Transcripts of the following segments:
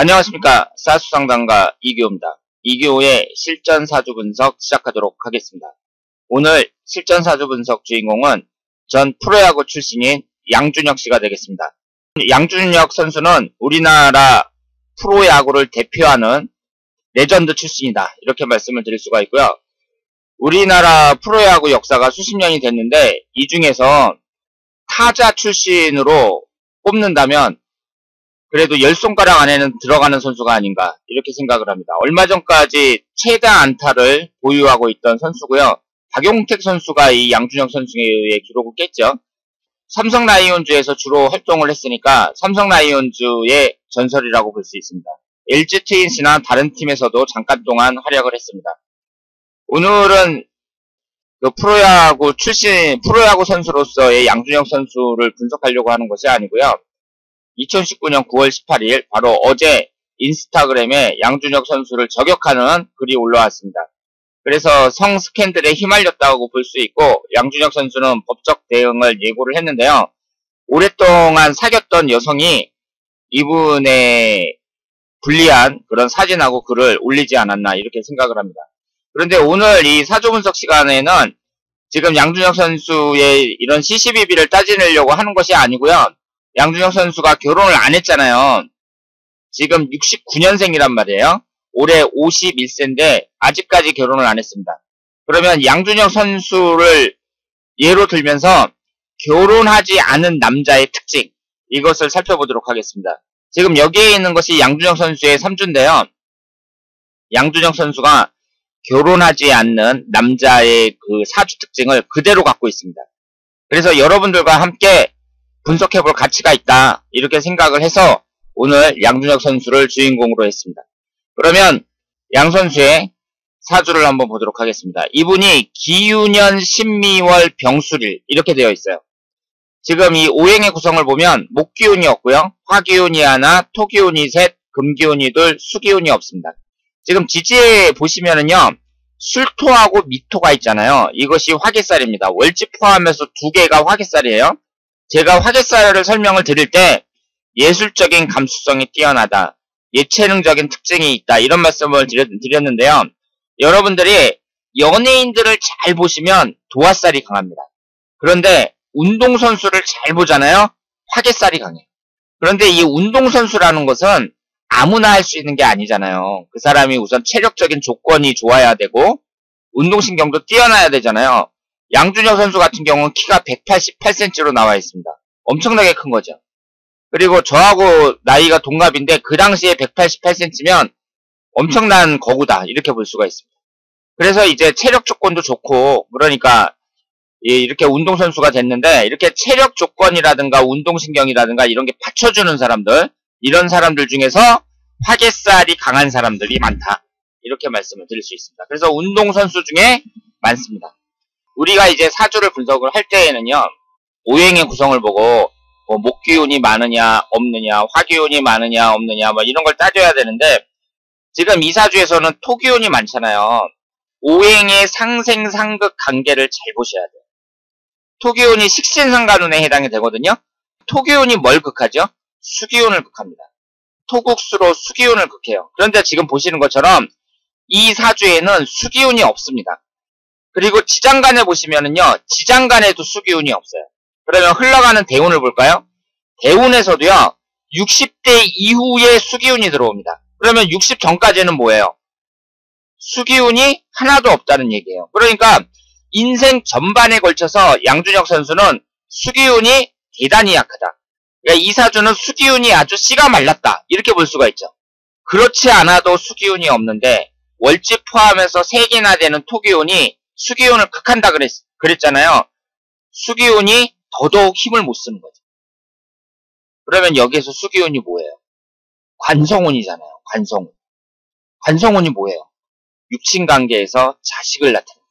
안녕하십니까. 사주상담가 이규호입니다. 이규호의 실전 사주 분석 시작하도록 하겠습니다. 오늘 실전 사주 분석 주인공은 전 프로야구 출신인 양준혁 씨가 되겠습니다. 양준혁 선수는 우리나라 프로야구를 대표하는 레전드 출신이다. 이렇게 말씀을 드릴 수가 있고요. 우리나라 프로야구 역사가 수십 년이 됐는데 이 중에서 타자 출신으로 뽑는다면 그래도 열 손가락 안에는 들어가는 선수가 아닌가 이렇게 생각을 합니다. 얼마 전까지 최다 안타를 보유하고 있던 선수고요. 박용택 선수가 이 양준혁 선수의 기록을 깼죠. 삼성 라이온즈에서 주로 활동을 했으니까 삼성 라이온즈의 전설이라고 볼 수 있습니다. LG 트윈스나 다른 팀에서도 잠깐 동안 활약을 했습니다. 오늘은 그 프로야구 출신 프로야구 선수로서의 양준혁 선수를 분석하려고 하는 것이 아니고요. 2019년 9월 18일 바로 어제 인스타그램에 양준혁 선수를 저격하는 글이 올라왔습니다. 그래서 성 스캔들에 휘말렸다고 볼 수 있고 양준혁 선수는 법적 대응을 예고를 했는데요. 오랫동안 사귀었던 여성이 이분의 불리한 그런 사진하고 글을 올리지 않았나 이렇게 생각을 합니다. 그런데 오늘 이 사주 분석 시간에는 지금 양준혁 선수의 이런 CCBB를 따지려고 하는 것이 아니고요. 양준혁 선수가 결혼을 안 했잖아요. 지금 69년생이란 말이에요. 올해 51세인데 아직까지 결혼을 안 했습니다. 그러면 양준혁 선수를 예로 들면서 결혼하지 않은 남자의 특징 이것을 살펴보도록 하겠습니다. 지금 여기에 있는 것이 양준혁 선수의 3주인데요. 양준혁 선수가 결혼하지 않는 남자의 그 사주 특징을 그대로 갖고 있습니다. 그래서 여러분들과 함께 분석해 볼 가치가 있다. 이렇게 생각을 해서 오늘 양준혁 선수를 주인공으로 했습니다. 그러면 양 선수의 사주를 한번 보도록 하겠습니다. 이분이 기유년 신미월 병수일 이렇게 되어 있어요. 지금 이 오행의 구성을 보면 목기운이 없고요. 화기운이 하나, 토기운이 셋, 금기운이 둘, 수기운이 없습니다. 지금 지지에 보시면은요. 술토하고 미토가 있잖아요. 이것이 화개살입니다. 월지 포함해서 두 개가 화개살이에요. 제가 화개살을 설명을 드릴 때 예술적인 감수성이 뛰어나다. 예체능적인 특징이 있다. 이런 말씀을 드렸는데요. 여러분들이 연예인들을 잘 보시면 도화살이 강합니다. 그런데 운동선수를 잘 보잖아요. 화개살이 강해요. 그런데 이 운동선수라는 것은 아무나 할 수 있는 게 아니잖아요. 그 사람이 우선 체력적인 조건이 좋아야 되고 운동신경도 뛰어나야 되잖아요. 양준혁 선수 같은 경우는 키가 188cm로 나와 있습니다. 엄청나게 큰 거죠. 그리고 저하고 나이가 동갑인데 그 당시에 188cm면 엄청난 거구다 이렇게 볼 수가 있습니다. 그래서 이제 체력 조건도 좋고 그러니까 이렇게 운동선수가 됐는데 이렇게 체력 조건이라든가 운동신경이라든가 이런 게 받쳐주는 사람들 이런 사람들 중에서 화개살이 강한 사람들이 많다 이렇게 말씀을 드릴 수 있습니다. 그래서 운동선수 중에 많습니다. 우리가 이제 사주를 분석을 할 때에는요 오행의 구성을 보고 뭐 목기운이 많으냐 없느냐 화기운이 많으냐 없느냐 뭐 이런 걸 따져야 되는데 지금 이 사주에서는 토기운이 많잖아요. 오행의 상생상극 관계를 잘 보셔야 돼요. 토기운이 식신상관운에 해당이 되거든요. 토기운이 뭘 극하죠? 수기운을 극합니다. 토국수로 수기운을 극해요. 그런데 지금 보시는 것처럼 이 사주에는 수기운이 없습니다. 그리고 지장간에 보시면은요, 지장간에도 수기운이 없어요. 그러면 흘러가는 대운을 볼까요? 대운에서도요, 60대 이후에 수기운이 들어옵니다. 그러면 60 전까지는 뭐예요? 수기운이 하나도 없다는 얘기예요. 그러니까 인생 전반에 걸쳐서 양준혁 선수는 수기운이 대단히 약하다. 그러니까 이 사주는 수기운이 아주 씨가 말랐다. 이렇게 볼 수가 있죠. 그렇지 않아도 수기운이 없는데 월지 포함해서 3개나 되는 토기운이 수기운을 극한다 그랬, 그랬잖아요. 수기운이 더더욱 힘을 못 쓰는 거죠. 그러면 여기에서 수기운이 뭐예요? 관성운이잖아요. 관성운. 관성운이 뭐예요? 육친관계에서 자식을 나타냅니다.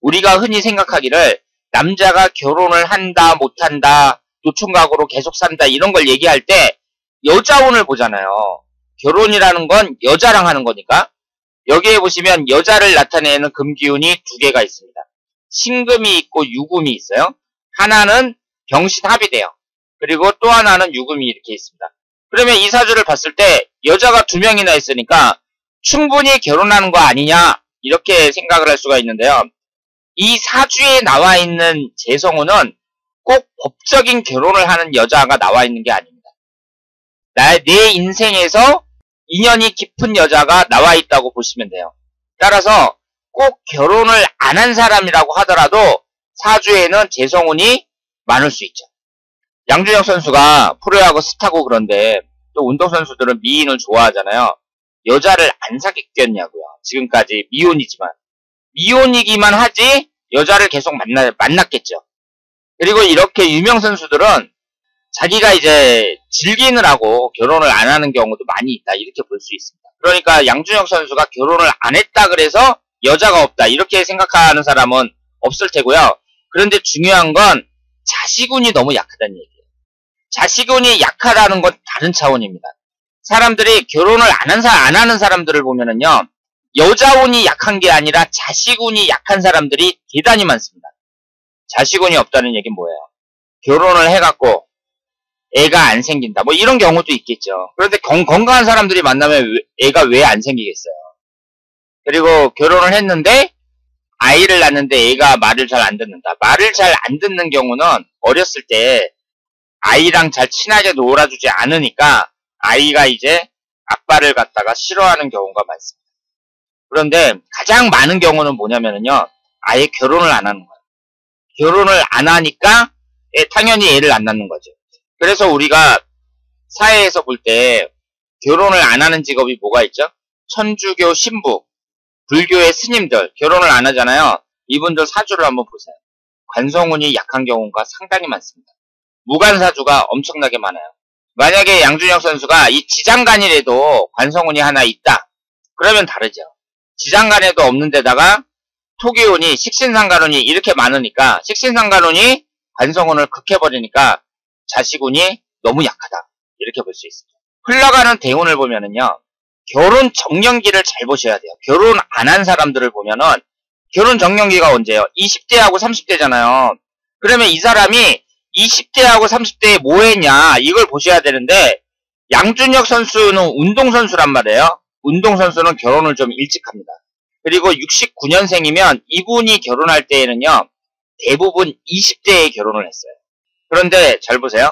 우리가 흔히 생각하기를 남자가 결혼을 한다 못한다 노총각으로 계속 산다 이런 걸 얘기할 때 여자운을 보잖아요. 결혼이라는 건 여자랑 하는 거니까 여기에 보시면 여자를 나타내는 금기운이 두 개가 있습니다. 신금이 있고 유금이 있어요. 하나는 병신합이 돼요. 그리고 또 하나는 유금이 이렇게 있습니다. 그러면 이 사주를 봤을 때 여자가 두 명이나 있으니까 충분히 결혼하는 거 아니냐 이렇게 생각을 할 수가 있는데요. 이 사주에 나와 있는 재성우는 꼭 법적인 결혼을 하는 여자가 나와 있는 게 아닙니다. 나, 내 인생에서 인연이 깊은 여자가 나와 있다고 보시면 돼요. 따라서 꼭 결혼을 안 한 사람이라고 하더라도 사주에는 재성운이 많을 수 있죠. 양준혁 선수가 프로야구 스타고 그런데 또 운동선수들은 미인을 좋아하잖아요. 여자를 안 사귀겠냐고요. 지금까지 미혼이지만. 미혼이기만 하지 여자를 계속 만나, 만났겠죠. 그리고 이렇게 유명 선수들은 자기가 이제 즐기느라고 결혼을 안 하는 경우도 많이 있다. 이렇게 볼 수 있습니다. 그러니까 양준혁 선수가 결혼을 안 했다 그래서 여자가 없다. 이렇게 생각하는 사람은 없을 테고요. 그런데 중요한 건 자식운이 너무 약하다는 얘기예요. 자식운이 약하다는 건 다른 차원입니다. 사람들이 결혼을 안, 한 사, 안 하는 사람들을 보면은요, 여자운이 약한 게 아니라 자식운이 약한 사람들이 대단히 많습니다. 자식운이 없다는 얘기는 뭐예요? 결혼을 해갖고 애가 안 생긴다. 뭐 이런 경우도 있겠죠. 그런데 건, 건강한 사람들이 만나면 애가 왜 안 생기겠어요? 그리고 결혼을 했는데 아이를 낳는데 애가 말을 잘 안 듣는다. 말을 잘 안 듣는 경우는 어렸을 때 아이랑 잘 친하게 놀아주지 않으니까 아이가 이제 아빠를 갖다가 싫어하는 경우가 많습니다. 그런데 가장 많은 경우는 뭐냐면요. 아예 결혼을 안 하는 거예요. 결혼을 안 하니까 애, 당연히 애를 안 낳는 거죠. 그래서 우리가 사회에서 볼 때 결혼을 안 하는 직업이 뭐가 있죠? 천주교 신부, 불교의 스님들 결혼을 안 하잖아요. 이분들 사주를 한번 보세요. 관성운이 약한 경우가 상당히 많습니다. 무관사주가 엄청나게 많아요. 만약에 양준혁 선수가 이 지장간이라도 관성운이 하나 있다. 그러면 다르죠. 지장간에도 없는 데다가 토기운이 식신상간운이 이렇게 많으니까 식신상간운이 관성운을 극해버리니까 자식운이 너무 약하다. 이렇게 볼 수 있습니다. 흘러가는 대운을 보면은요. 결혼 정년기를 잘 보셔야 돼요. 결혼 안 한 사람들을 보면은 결혼 정년기가 언제예요? 20대하고 30대잖아요. 그러면 이 사람이 20대하고 30대에 뭐 했냐 이걸 보셔야 되는데 양준혁 선수는 운동선수란 말이에요. 운동선수는 결혼을 좀 일찍 합니다. 그리고 69년생이면 이분이 결혼할 때에는요. 대부분 20대에 결혼을 했어요. 그런데 잘 보세요.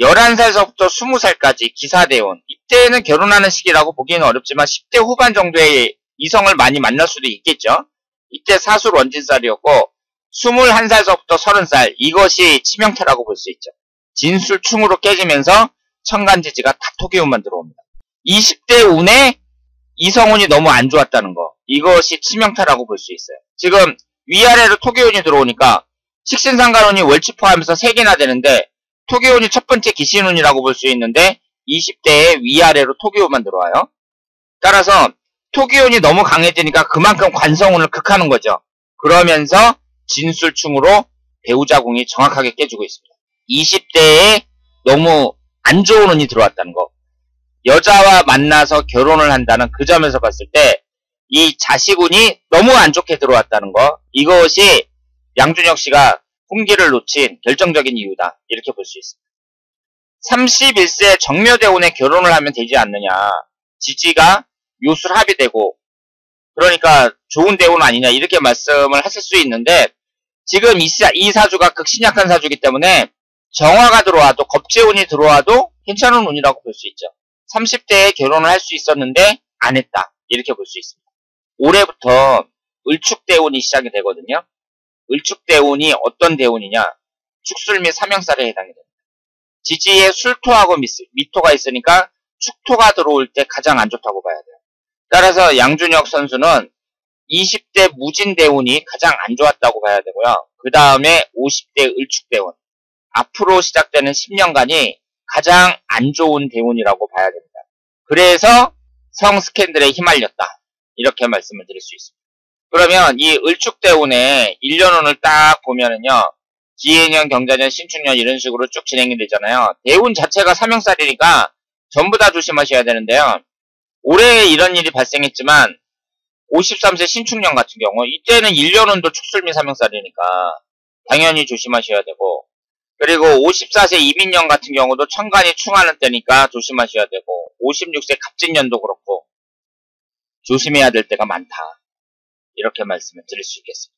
11살서부터 20살까지 기사대원. 이때는 결혼하는 시기라고 보기는 어렵지만 10대 후반 정도의 이성을 많이 만날 수도 있겠죠. 이때 사술 원진살이었고 21살서부터 30살 이것이 치명타라고 볼 수 있죠. 진술충으로 깨지면서 청간지지가 다토기운만 들어옵니다. 20대 운에 이성운이 너무 안 좋았다는 거 이것이 치명타라고 볼 수 있어요. 지금 위아래로 토기운이 들어오니까 식신상간운이 월치포하면서 3개나 되는데 토기운이 첫 번째 기신운이라고 볼 수 있는데 20대에 위아래로 토기운만 들어와요. 따라서 토기운이 너무 강해지니까 그만큼 관성운을 극하는 거죠. 그러면서 진술충으로 배우자궁이 정확하게 깨지고 있습니다. 20대에 너무 안 좋은 운이 들어왔다는 거. 여자와 만나서 결혼을 한다는 그 점에서 봤을 때 이 자식운이 너무 안 좋게 들어왔다는 거. 이것이 양준혁 씨가 홍기를 놓친 결정적인 이유다. 이렇게 볼 수 있습니다. 31세 정묘대운에 결혼을 하면 되지 않느냐. 지지가 요술 합의되고 그러니까 좋은 대운 아니냐 이렇게 말씀을 하실 수 있는데 지금 이, 사, 이 사주가 극신약한 사주이기 때문에 정화가 들어와도 겁재운이 들어와도 괜찮은 운이라고 볼 수 있죠. 30대에 결혼을 할 수 있었는데 안 했다. 이렇게 볼 수 있습니다. 올해부터 을축대운이 시작이 되거든요. 을축대운이 어떤 대운이냐? 축술 및 삼형살에 해당이 됩니다. 지지에 술토하고 미토가 있으니까 축토가 들어올 때 가장 안 좋다고 봐야 돼요. 따라서 양준혁 선수는 20대 무진 대운이 가장 안 좋았다고 봐야 되고요. 그 다음에 50대 을축 대운. 앞으로 시작되는 10년간이 가장 안 좋은 대운이라고 봐야 됩니다. 그래서 성 스캔들에 휘말렸다. 이렇게 말씀을 드릴 수 있습니다. 그러면 이 을축대운의 1년운을 딱 보면은요. 기해년, 경자년, 신축년 이런 식으로 쭉 진행이 되잖아요. 대운 자체가 삼형살이니까 전부 다 조심하셔야 되는데요. 올해 이런 일이 발생했지만 53세 신축년 같은 경우 이때는 1년운도 축술미 삼형살이니까 당연히 조심하셔야 되고 그리고 54세 이민년 같은 경우도 천간이 충하는 때니까 조심하셔야 되고 56세 갑진년도 그렇고 조심해야 될 때가 많다. 이렇게 말씀을 드릴 수 있겠습니다.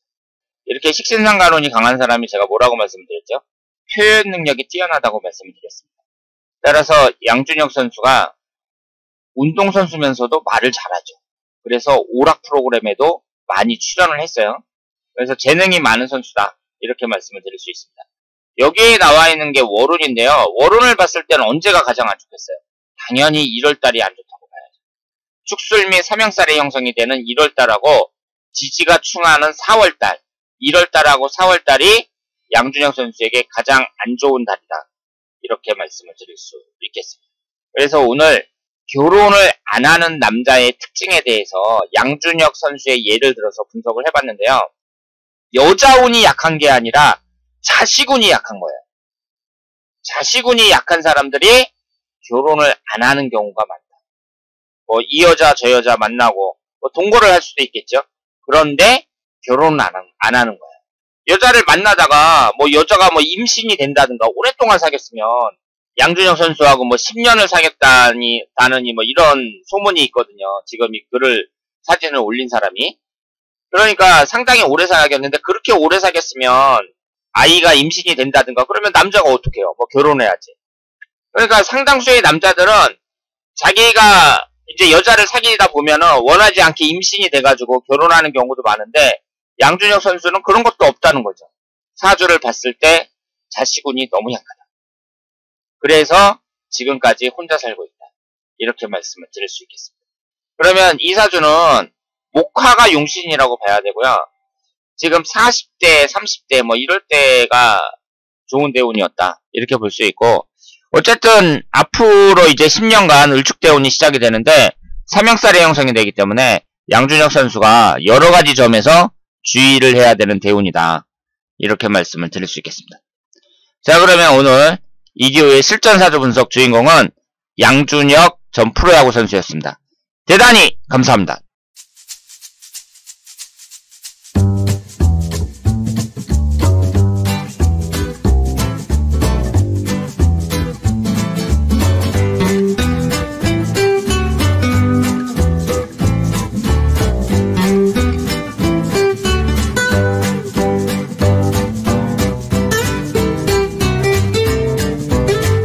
이렇게 식신상가론이 강한 사람이 제가 뭐라고 말씀드렸죠? 표현 능력이 뛰어나다고 말씀을 드렸습니다. 따라서 양준혁 선수가 운동선수면서도 말을 잘하죠. 그래서 오락 프로그램에도 많이 출연을 했어요. 그래서 재능이 많은 선수다. 이렇게 말씀을 드릴 수 있습니다. 여기에 나와 있는 게 월운인데요. 월운을 봤을 때는 언제가 가장 안 좋겠어요? 당연히 1월달이 안 좋다고 봐야죠. 축술 및 삼형살의 형성이 되는 1월달하고 지지가 충하는 4월달, 1월달하고 4월달이 양준혁 선수에게 가장 안 좋은 달이다. 이렇게 말씀을 드릴 수 있겠습니다. 그래서 오늘 결혼을 안 하는 남자의 특징에 대해서 양준혁 선수의 예를 들어서 분석을 해봤는데요. 여자 운이 약한 게 아니라 자식 운이 약한 거예요. 자식 운이 약한 사람들이 결혼을 안 하는 경우가 많다. 뭐 이 여자 저 여자 만나고 뭐 동거를 할 수도 있겠죠. 그런데 결혼을 안, 안 하는 거예요. 여자를 만나다가 뭐 여자가 뭐 임신이 된다든가 오랫동안 사귀었으면 양준혁 선수하고 뭐 10년을 사귀었다니 다느니 뭐 이런 소문이 있거든요. 지금 이 글을 사진을 올린 사람이 그러니까 상당히 오래 사귀었는데 그렇게 오래 사귀었으면 아이가 임신이 된다든가 그러면 남자가 어떻게 해요? 뭐 결혼해야지. 그러니까 상당수의 남자들은 자기가 이제 여자를 사귀다 보면은 원하지 않게 임신이 돼가지고 결혼하는 경우도 많은데 양준혁 선수는 그런 것도 없다는 거죠. 사주를 봤을 때 자식운이 너무 약하다. 그래서 지금까지 혼자 살고 있다. 이렇게 말씀을 드릴 수 있겠습니다. 그러면 이 사주는 목화가 용신이라고 봐야 되고요. 지금 40대, 30대 뭐 이럴 때가 좋은 대운이었다. 이렇게 볼 수 있고 어쨌든 앞으로 이제 10년간 을축대운이 시작이 되는데 삼형살의 형성이 되기 때문에 양준혁 선수가 여러 가지 점에서 주의를 해야 되는 대운이다. 이렇게 말씀을 드릴 수 있겠습니다. 자 그러면 오늘 이기호의 실전사주 분석 주인공은 양준혁 전 프로야구 선수였습니다. 대단히 감사합니다.